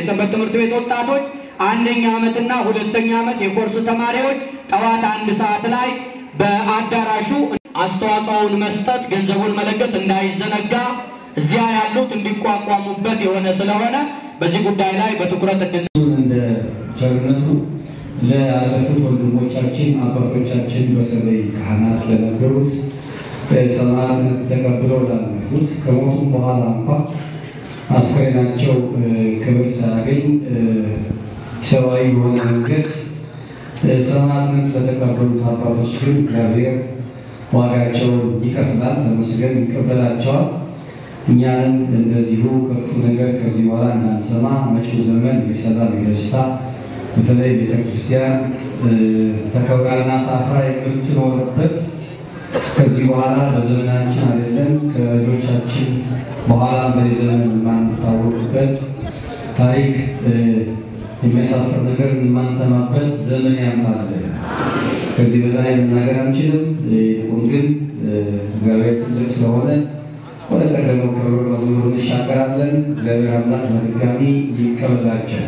የሰንበት ትምህርት ቤት ወጣቶች አንደኛ ዓመትና ሁለተኛ ዓመት የኮርስ ተማሪዎች ጠዋት አንድ ሰዓት ላይ በአዳራሹ አስተዋጽኦውን መስጠት ገንዘቡን መለገስ እንዳይዘነጋ እዚያ ያሉት እንዲቋቋሙበት የሆነ ስለሆነ በዚህ ጉዳይ ላይ በትኩረት እንድን እንደ ቸርነቱ ለያለፉት ወንድሞቻችን አባቶቻችን በሰበይ ካህናት ለነበሩት ሰማዕትነት ተቀብለው ላለፉት ከሞቱም በኋላ እንኳን አስከሬናቸው ክብር ሳያገኝ ሰብአዊ በሆነ መንገድ ሰማዕትነት ለተቀበሉት አባቶች ግን እግዚአብሔር ዋጋቸውን ይከፍላል፣ ተመስገን ይቀበላቸዋል። እኛንም እንደዚሁ ከክፉ ነገር ከዚህ በኋላ እንዳንሰማ መጪው ዘመን የሰላም የደስታ በተለይ ቤተክርስቲያን ተከብራና ታፍራ የምትኖርበት ከዚህ በኋላ በዘመናችን አይደለም ከልጆቻችን በኋላ በዚህ ዘመን የማንታወቅበት ታሪክ የሚያሳፍር ነገር የማንሰማበት ዘመን ያምጣልን። ከዚህ በላይ መናገር አንችልም። ይልቁን ግን እግዚአብሔር ትልቅ ስለሆነ ወደ ቀደመው ክብር መዝሙር እንሻገራለን። እግዚአብሔር አምላክ በድጋሚ ይቀበላቸው።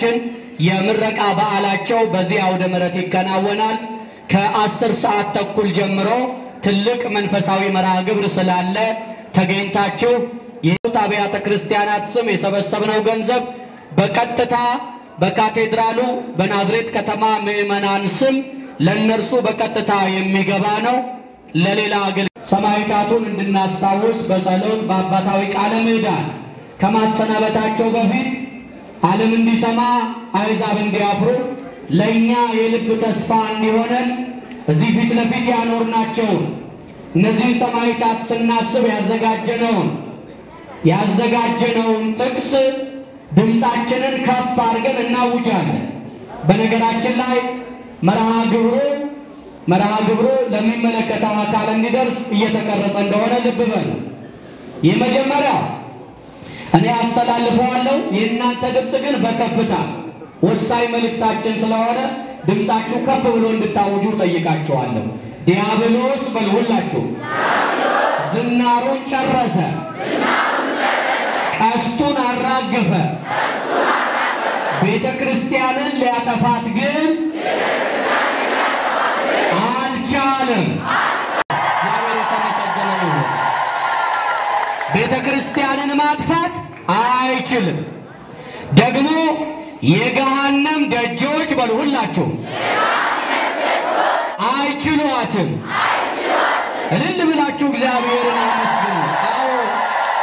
ነሞቻችን የምረቃ በዓላቸው በዚህ አውደ ምሕረት ይከናወናል። ከአስር ሰዓት ተኩል ጀምሮ ትልቅ መንፈሳዊ መርሃ ግብር ስላለ ተገኝታችሁ የሕይወት አብያተ ክርስቲያናት ስም የሰበሰብነው ገንዘብ በቀጥታ በካቴድራሉ በናዝሬት ከተማ ምዕመናን ስም ለእነርሱ በቀጥታ የሚገባ ነው። ለሌላ አገል ሰማዕታቱን እንድናስታውስ በጸሎት በአባታዊ ቃለ ምዕዳን ከማሰናበታቸው በፊት ዓለም እንዲሰማ አሕዛብ እንዲያፍሩ ለእኛ የልብ ተስፋ እንዲሆነን እዚህ ፊት ለፊት ያኖርናቸውን እነዚህን ሰማዕታት ስናስብ ያዘጋጀነውን ያዘጋጀነውን ጥቅስ ድምፃችንን ከፍ አድርገን እናውጃለን። በነገራችን ላይ መርሃ ግብሩ መርሃ ግብሩ ለሚመለከተው አካል እንዲደርስ እየተቀረጸ እንደሆነ ልብ በሉ። የመጀመሪያው እኔ አስተላልፈዋለሁ፣ የእናንተ ድምፅ ግን በከፍታ ወሳኝ መልእክታችን ስለሆነ ድምፃችሁ ከፍ ብሎ እንድታውጁ ጠይቃችኋለሁ። ዲያብሎስ በልሁላችሁ ዝናሩን ጨረሰ፣ ቀስቱን አራገፈ። ቤተ ክርስቲያንን ሊያጠፋት ግን አልቻለም። ቤተ ክርስቲያንን ማጥፋት አይችልም። ደግሞ የገሃነም ደጆች በሉ ሁላችሁ አይችሏትም። እልል ብላችሁ እግዚአብሔርን አመስግኑ። አዎ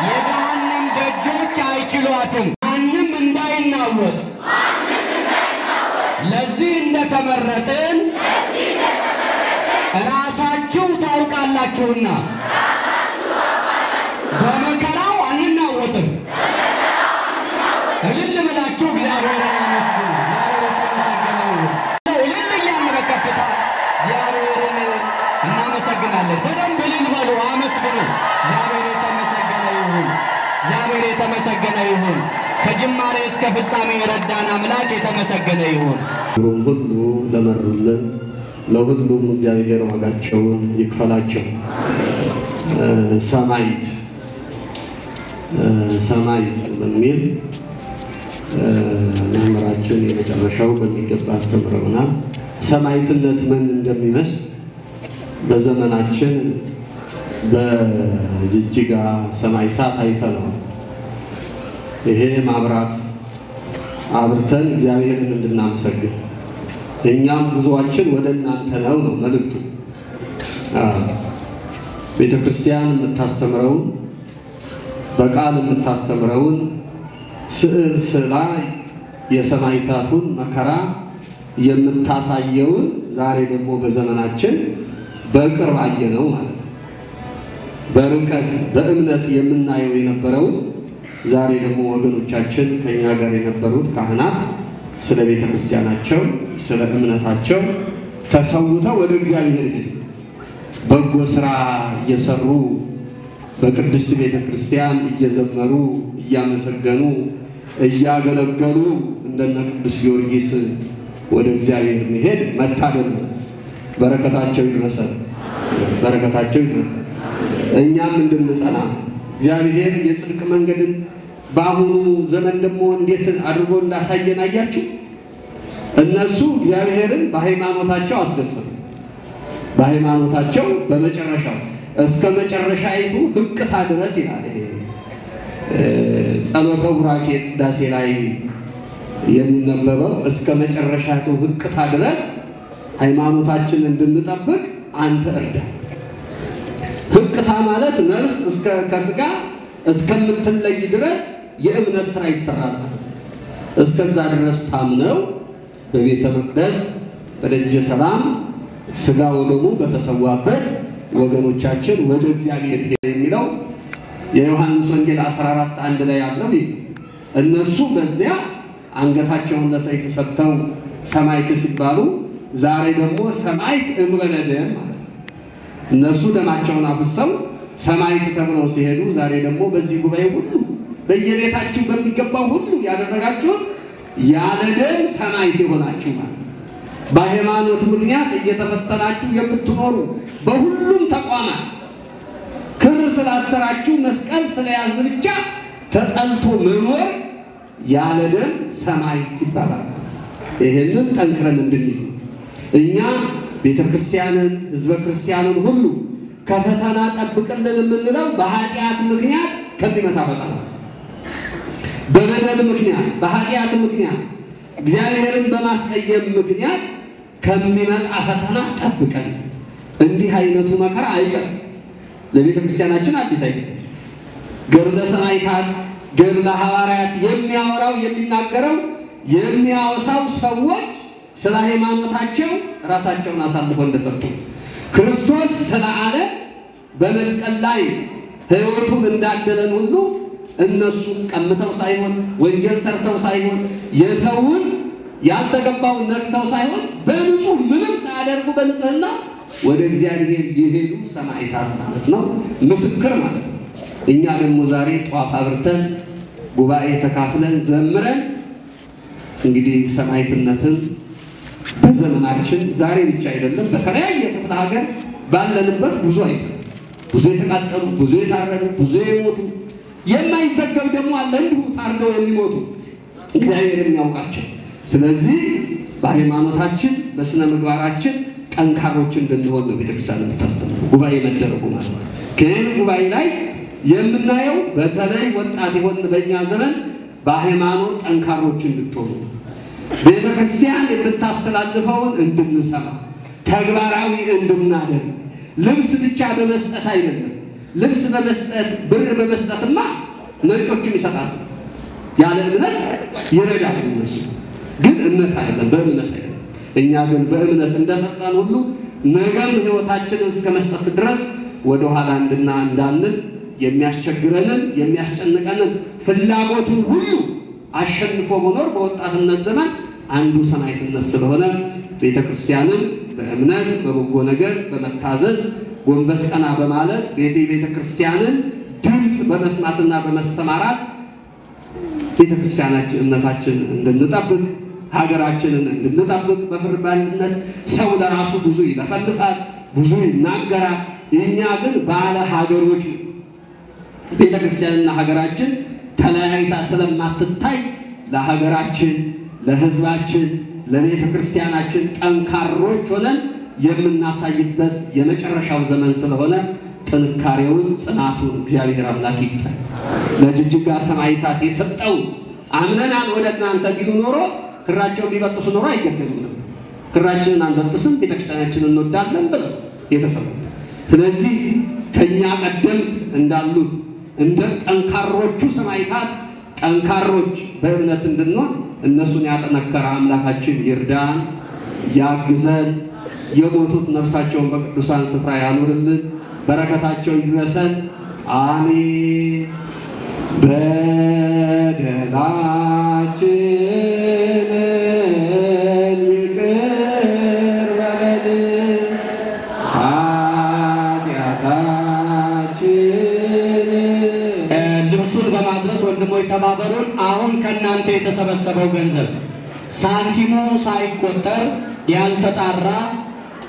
የገሃነም ደጆች አይችሏትም። ማንም እንዳይናወጥ ለዚህ እንደተመረጥን ራሳችሁ ታውቃላችሁና ፍጻሜ የረዳን አምላክ የተመሰገነ ይሁን። ሁሉ ለመሩልን ለሁሉም እግዚአብሔር ዋጋቸውን ይክፈላቸው። ሰማይት ሰማይት በሚል መምህራችን የመጨረሻው በሚገባ አስተምረውናል። ሰማይትነት ምን እንደሚመስል በዘመናችን በጅጅጋ ሰማይታት አይተነዋል። ይሄ ማብራት አብርተን እግዚአብሔርን እንድናመሰግን እኛም ጉዞአችን ወደ እናንተ ነው ነው መልእክቱ። ቤተ ክርስቲያን የምታስተምረውን በቃል የምታስተምረውን ስዕል ስላ የሰማዕታቱን መከራ የምታሳየውን ዛሬ ደግሞ በዘመናችን በቅርብ አየነው ማለት ነው። በርቀት በእምነት የምናየው የነበረውን ዛሬ ደግሞ ወገኖቻችን ከኛ ጋር የነበሩት ካህናት ስለ ቤተ ክርስቲያናቸው ስለ እምነታቸው ተሰውተው ወደ እግዚአብሔር ሄዱ። በጎ ስራ እየሰሩ በቅድስት ቤተ ክርስቲያን እየዘመሩ እያመሰገኑ እያገለገሉ እንደነ ቅዱስ ጊዮርጊስ ወደ እግዚአብሔር መሄድ መታደል ነው። በረከታቸው ይድረሰን፣ በረከታቸው ይድረሰን። እኛም እንድንጸና እግዚአብሔር የጽድቅ መንገድን በአሁኑ ዘመን ደግሞ እንዴት አድርጎ እንዳሳየን አያችሁ። እነሱ እግዚአብሔርን በሃይማኖታቸው አስደሰቱ። በሃይማኖታቸው በመጨረሻው እስከ መጨረሻይቱ ህቅታ ድረስ ይላል። ይሄ ጸሎተ ቡራኬ ቅዳሴ ላይ የሚነበበው እስከ መጨረሻቱ ህቅታ ድረስ ሃይማኖታችን እንድንጠብቅ አንተ እርዳ። ህቅታ ማለት ነፍስ እስከ ከስጋ እስከምትለይ ድረስ የእምነት ስራ ይሰራል ማለት ነው። እስከዛ ድረስ ታምነው በቤተ መቅደስ በደጀ ሰላም ስጋ ወደሙ በተሰዋበት ወገኖቻችን ወደ እግዚአብሔር ሄደ የሚለው የዮሐንስ ወንጌል 14 አንድ ላይ ያለው እነሱ በዚያ አንገታቸውን ለሰይፍ ሰጥተው ሰማዕት ሲባሉ ዛሬ ደግሞ ሰማዕት እንበለ ደም ማለት እነሱ ደማቸውን አፍሰው ሰማዕት ተብለው ሲሄዱ ዛሬ ደግሞ በዚህ ጉባኤ ሁሉ በየቤታችሁ በሚገባው ሁሉ ያደረጋችሁት ያለ ደም ሰማዕት የሆናችሁ ማለት ነው። በሃይማኖት ምክንያት እየተፈተናችሁ የምትኖሩ በሁሉም ተቋማት ክር ስላሰራችሁ መስቀል ስለያዝን ብቻ ተጠልቶ መኖር ያለ ደም ሰማዕት ይባላል ማለት ነው። ይህንን ጠንክረን እንድንይዝ እኛ ቤተ ክርስቲያንን ህዝበ ክርስቲያንን ሁሉ ከፈተና ጠብቅልን የምንለው በኃጢአት ምክንያት ከሚመጣ ፈተና በበደል ምክንያት በኃጢአት ምክንያት እግዚአብሔርን በማስቀየም ምክንያት ከሚመጣ ፈተና ጠብቀን። እንዲህ አይነቱ መከራ አይቀርም። ለቤተ ክርስቲያናችን አዲስ አይደለም። ገድለ ሰማዕታት፣ ገድለ ሐዋርያት የሚያወራው የሚናገረው የሚያወሳው ሰዎች ስለ ሃይማኖታቸው ራሳቸውን አሳልፈው እንደሰጡ ክርስቶስ ስለ ዓለም በመስቀል ላይ ሕይወቱን እንዳደለን ሁሉ እነሱም ቀምተው ሳይሆን ወንጀል ሰርተው ሳይሆን የሰውን ያልተገባውን ነክተው ሳይሆን በንጹህ ምንም ሳያደርጉ በንጽህና ወደ እግዚአብሔር የሄዱ ሰማዕታት ማለት ነው፣ ምስክር ማለት ነው። እኛ ደግሞ ዛሬ ጧፍ አብርተን ጉባኤ ተካፍለን ዘምረን እንግዲህ ሰማዕትነትን በዘመናችን ዛሬ ብቻ አይደለም፣ በተለያየ ክፍለ ሀገር ባለንበት ብዙ አይደለም፣ ብዙ የተቃጠሉ፣ ብዙ የታረዱ፣ ብዙ የሞቱ የማይዘገብ ደግሞ አለ። እንዲሁ ታርደው የሚሞቱ እግዚአብሔር የሚያውቃቸው። ስለዚህ በሃይማኖታችን በስነ ምግባራችን ጠንካሮች እንድንሆን ነው ቤተክርስቲያን የምታስተምሩ። ጉባኤ መደረጉ ማለት ከይህ ጉባኤ ላይ የምናየው በተለይ ወጣት የሆን በእኛ ዘመን በሃይማኖት ጠንካሮች እንድትሆኑ ቤተ ክርስቲያን የምታስተላልፈውን እንድንሰማ ተግባራዊ እንድናደርግ ልብስ ብቻ በመስጠት አይደለም። ልብስ በመስጠት ብር በመስጠትማ ነጮቹም ይሰጣሉ፣ ያለ እምነት ይረዳሉ። እነሱ ግን እምነት አይደለም፣ በእምነት አይደለም። እኛ ግን በእምነት እንደሰጠን ሁሉ ነገም ሕይወታችንን እስከ መስጠት ድረስ ወደኋላ እንድና እንዳንል የሚያስቸግረንን የሚያስጨንቀንን ፍላጎቱን ሁሉ አሸንፎ መኖር በወጣትነት ዘመን አንዱ ሰማዕትነት ስለሆነ ቤተ ክርስቲያንን በእምነት በበጎ ነገር በመታዘዝ ጎንበስ ቀና በማለት ቤተ ክርስቲያንን ድምፅ በመስማትና በመሰማራት ቤተ ክርስቲያናችን እምነታችን እንድንጠብቅ ሀገራችንን እንድንጠብቅ በፍቅር በአንድነት ሰው ለራሱ ብዙ ይለፈልፋል፣ ብዙ ይናገራል። እኛ ግን ባለ ሀገሮች ቤተ ክርስቲያንና ሀገራችን ተለያይታ ስለማትታይ ለሀገራችን፣ ለሕዝባችን፣ ለቤተ ክርስቲያናችን ጠንካሮች ሆነን የምናሳይበት የመጨረሻው ዘመን ስለሆነ ጥንካሬውን ጽናቱን እግዚአብሔር አምላክ ይስጠን። ለጅጅጋ ሰማዕታት የሰጠው አምነናል ወደ እናንተ ቢሉ ኖሮ ክራቸውን ቢበጥሱ ኖሮ አይገደሉም ነበር። ክራችንን አንበጥስም፣ ቤተክርስቲያናችንን እንወዳለን ብለው የተሰዉት። ስለዚህ ከእኛ ቀደምት እንዳሉት እንደ ጠንካሮቹ ሰማዕታት ጠንካሮች በእምነት እንድንሆን እነሱን ያጠነከረ አምላካችን ይርዳን፣ ያግዘን። የሞቱት ነፍሳቸውን በቅዱሳን ስፍራ ያኑርልን፣ በረከታቸው ይድረሰን። አሜን። በደላችንን ኃጢአታችንን ልብሱን በማድረስ ወንድሞች ተባበሩን። አሁን ከእናንተ የተሰበሰበው ገንዘብ ሳንቲሙ ሳይቆጠር ያልተጣራ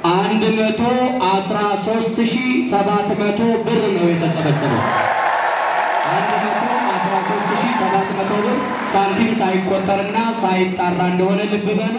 113700 ብር ነው የተሰበሰበው። 113700 ብር ሳንቲም ሳይቆጠርና ሳይጣራ እንደሆነ ልብ በሉ።